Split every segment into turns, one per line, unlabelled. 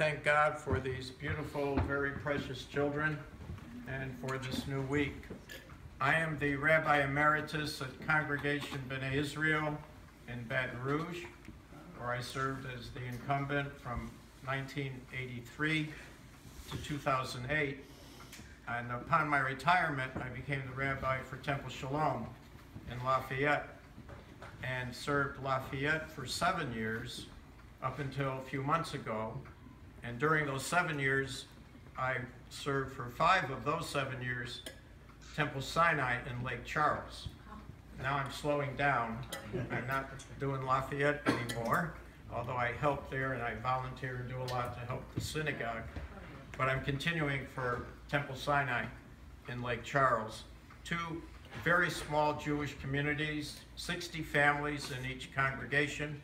thank God for these beautiful, very precious children and for this new week. I am the Rabbi Emeritus at Congregation B'nai Israel in Baton Rouge, where I served as the incumbent from 1983 to 2008. And upon my retirement, I became the rabbi for Temple Shalom in Lafayette and served Lafayette for seven years up until a few months ago. And during those seven years, I served for five of those seven years Temple Sinai in Lake Charles. Now I'm slowing down. I'm not doing Lafayette anymore, although I help there and I volunteer and do a lot to help the synagogue. But I'm continuing for Temple Sinai in Lake Charles. Two very small Jewish communities, 60 families in each congregation.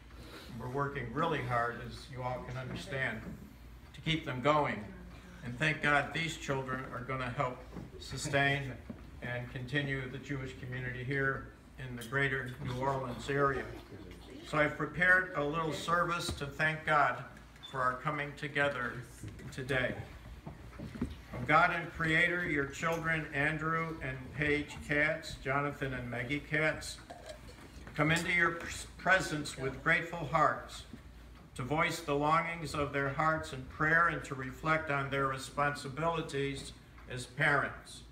We're working really hard, as you all can understand, keep them going. And thank God these children are going to help sustain and continue the Jewish community here in the greater New Orleans area. So I've prepared a little service to thank God for our coming together today. God and Creator, your children Andrew and Paige Katz, Jonathan and Maggie Katz, come into your presence with grateful hearts to voice the longings of their hearts in prayer and to reflect on their responsibilities as parents.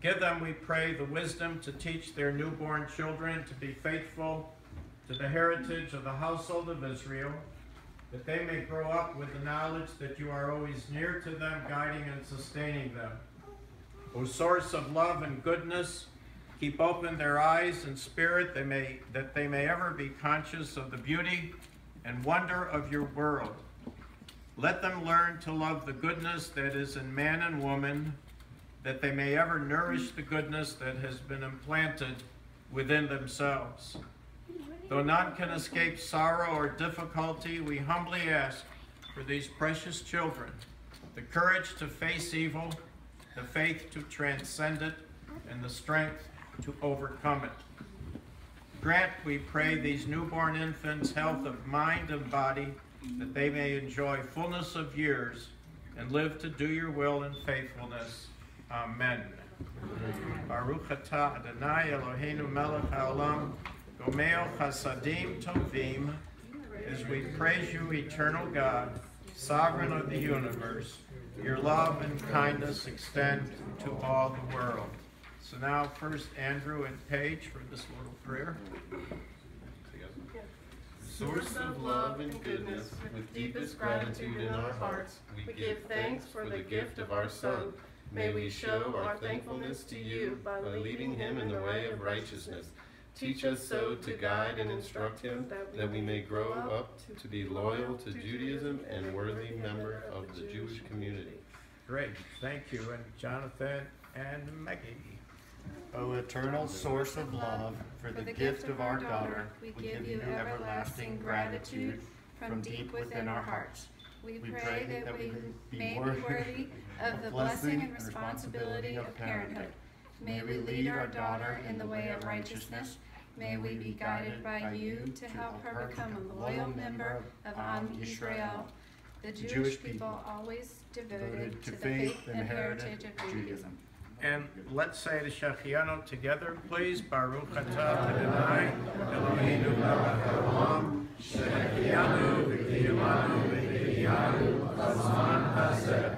Give them, we pray, the wisdom to teach their newborn children to be faithful to the heritage of the household of Israel that they may grow up with the knowledge that you are always near to them, guiding and sustaining them. O source of love and goodness, keep open their eyes and spirit they may, that they may ever be conscious of the beauty and wonder of your world. Let them learn to love the goodness that is in man and woman, that they may ever nourish the goodness that has been implanted within themselves. Though none can escape sorrow or difficulty, we humbly ask for these precious children the courage to face evil, the faith to transcend it, and the strength to overcome it. Grant, we pray, these newborn infants health of mind and body, that they may enjoy fullness of years and live to do your will in faithfulness. Amen. Baruch atah Adonai Eloheinu melech haolam Gomel Chasadim Tovim, as we praise you, eternal God, sovereign of the universe, your love and kindness extend to all the world. So now, first Andrew and Paige for this little prayer.
Source of love and goodness, with deepest gratitude in our hearts, we give thanks for the gift of our Son. May we show our thankfulness to you by leading him in the way of righteousness Teach us so to guide and instruct him that we may grow up to be loyal to Judaism and worthy member of the Jewish community.
Great, thank you. And Jonathan and Maggie.
O eternal source of love, for the gift of our daughter, we give you everlasting gratitude from deep within our hearts. We pray that we may be worthy of the blessing and responsibility of parenthood. May we lead our daughter in the way of righteousness. May we be guided by you to help her become a loyal member of Am Israel, the Jewish people always devoted to the faith and heritage of Judaism.
And let's say the Shehecheyanu together, please. Baruch atah Adonai Eloheinu melech haolam Shehecheyanu v'kiyamanu v'kiyanu b'zman hazeh.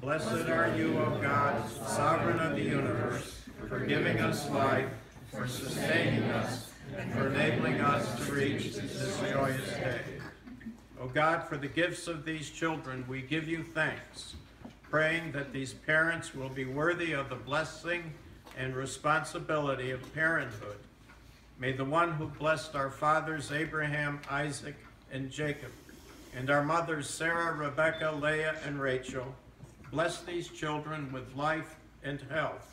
Blessed are you, O God, sovereign of the universe, for giving us life for sustaining us and for enabling us to reach this joyous day. O God, for the gifts of these children, we give you thanks, praying that these parents will be worthy of the blessing and responsibility of parenthood. May the one who blessed our fathers Abraham, Isaac, and Jacob, and our mothers Sarah, Rebecca, Leah, and Rachel, bless these children with life and health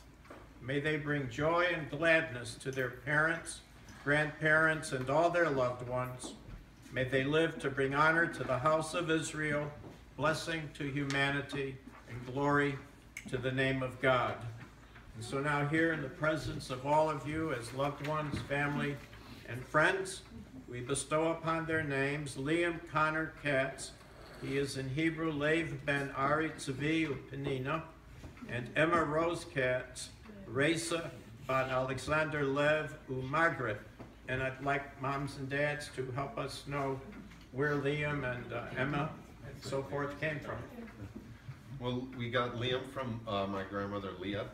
May they bring joy and gladness to their parents, grandparents, and all their loved ones. May they live to bring honor to the house of Israel, blessing to humanity, and glory to the name of God. And so now here in the presence of all of you as loved ones, family, and friends, we bestow upon their names Liam Connor Katz, He is in Hebrew Lev ben Ari Tzvi Penina, and Emma Rose Katz, Reza bat Alexander Lev Umagret. And I'd like moms and dads to help us know where Liam and uh, Emma and so forth came from.
Well, we got Liam from uh, my grandmother Leah.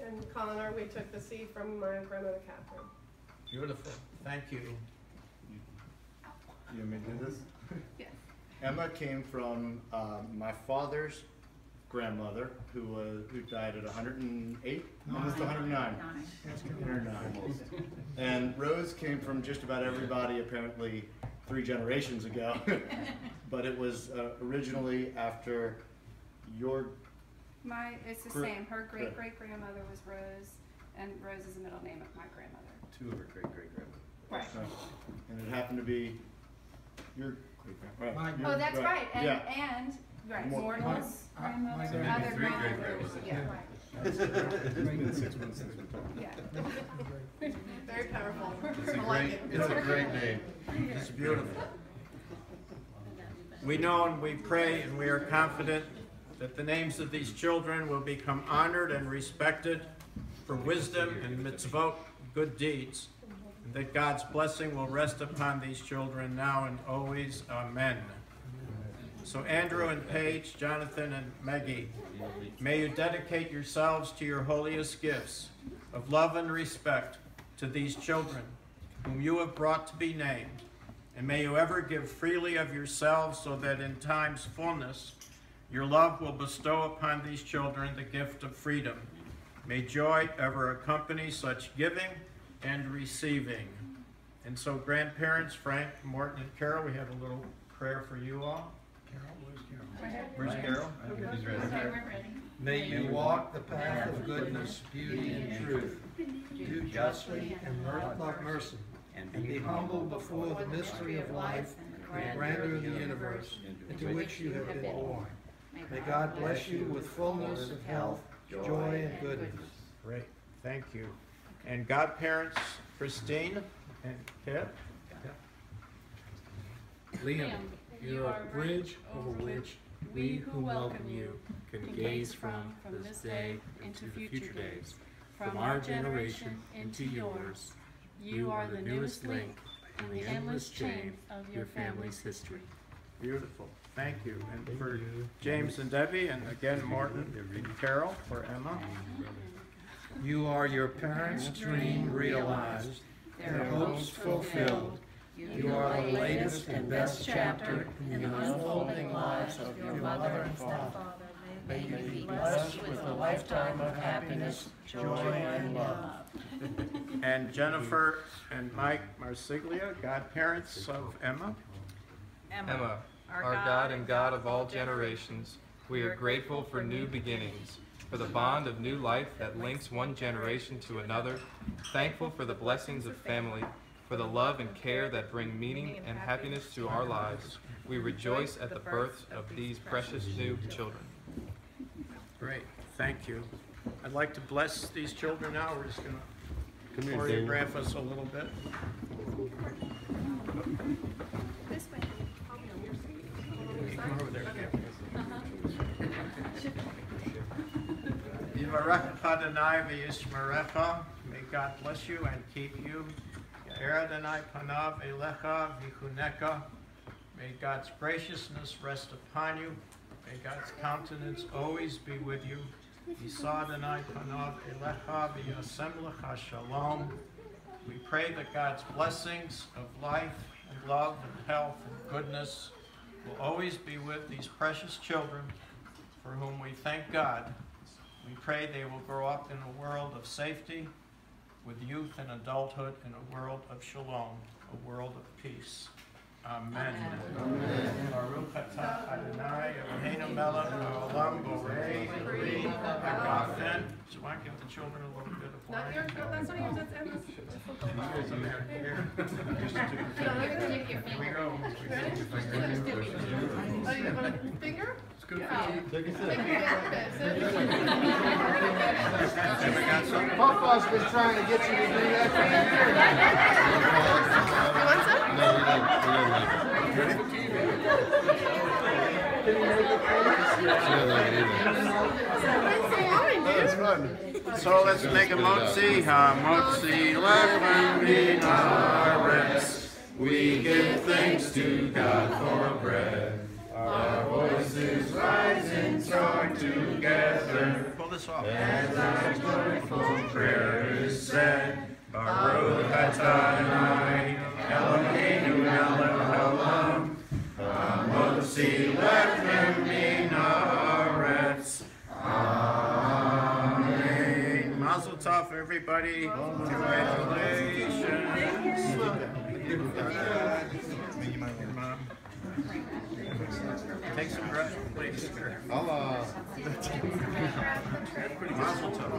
And Connor, we took the seed from my grandmother Catherine.
Beautiful. Thank you.
You want me to do this?
Yes.
Emma came from um, my father's grandmother, who was who died at 108, almost 109. 109. And Rose came from just about everybody, apparently three generations ago. but it was uh, originally after your
My, it's the
Gr-
same. Her
Great.
great great grandmother was Rose, and Rose is the middle name of my grandmother.
Two of her great great grandmothers.
Right.
uh, and it happened to be your great grand- right,
Oh, that's right. And
yeah.
and right,
More-
Mortal's
my-
grandmother,
my
other
grandmother- Three
grandmothers.
great-grandmothers.
Yeah, right.
It's been six months since we talked.
Yeah.
Very powerful.
It's a
I like
great,
it.
it's a great name.
It's beautiful. We know and we pray and we are confident that the names of these children will become honored and respected for wisdom and mitzvot, good deeds, and that God's blessing will rest upon these children now and always. Amen. So Andrew and Paige, Jonathan and Maggie, may you dedicate yourselves to your holiest gifts of love and respect to these children whom you have brought to be named. And may you ever give freely of yourselves so that in time's fullness your love will bestow upon these children the gift of freedom. May joy ever accompany such giving and receiving. And so, grandparents, Frank, Morton, and Carol, we have a little prayer for you all. Carol, where's Carol?
Where's Carol?
Okay, we're ready.
May you walk the path of goodness, beauty, and truth. Do justly and love mercy. And be humble before the mystery of life and the grandeur of the universe into which you have been born. May God bless you with fullness of health, joy, and goodness.
Great, thank you. And godparents, Christine and Kip?
Liam, you are a bridge over oh, which we who welcome you can gaze from from this day into future days. From our generation into yours, you are the newest link in the endless chain of your family's history.
Beautiful, thank you. And for James and Debbie, and again Morton and Carol, for Emma.
You are your parents' dream realized, their hopes fulfilled. You are the latest and best chapter in the unfolding lives of your mother and father. May you be blessed with a lifetime of happiness, joy, and love.
And Jennifer and Mike Marsiglia, godparents of Emma.
Emma, our God and God of all generations, we are grateful for new beginnings, for the bond of new life that links one generation to another, thankful for the blessings of family, for the love and care that bring meaning and happiness to our lives. We rejoice at the birth of these precious new children.
Great, thank you. I'd like to bless these children now. We're just going to choreograph us a little bit.
This way.
May God bless you and keep you. Panav elecha. May God's graciousness rest upon you. May God's countenance always be with you. Yisa Adonai panav elecha v'yasem lecha shalom. We pray that God's blessings of life and love and health and goodness will always be with these precious children for whom we thank God. We pray they will grow up in a world of safety, with youth and adulthood in a world of shalom, a world of peace. Amen. Baruch Adonai Eloheinu melech borei pri hagafen. So give the children a little bit of
Not no, that's not yours, that's Emma's.
Here, here. Here we go.
Oh, you want a finger?
It's good
Yeah.
for you. Take a sip.
your finger.
Jimmy got some?
Papa's been trying to get you to do that for years.
You want some?
No, we don't, we don't like it. That's fun.
So let's make a motzi, ha motzi lechem minaretz. We give thanks to God for bread. Our voices rise in song together. Pull this off. As our joyful prayer is said. Baruch Adonai, Eloheinu melech haolam. Hamotzi lechem minaretz. Amen. Mazel tov, everybody. Congratulations. Take some breath, please.
I'll, uh...
That's pretty mazel tov.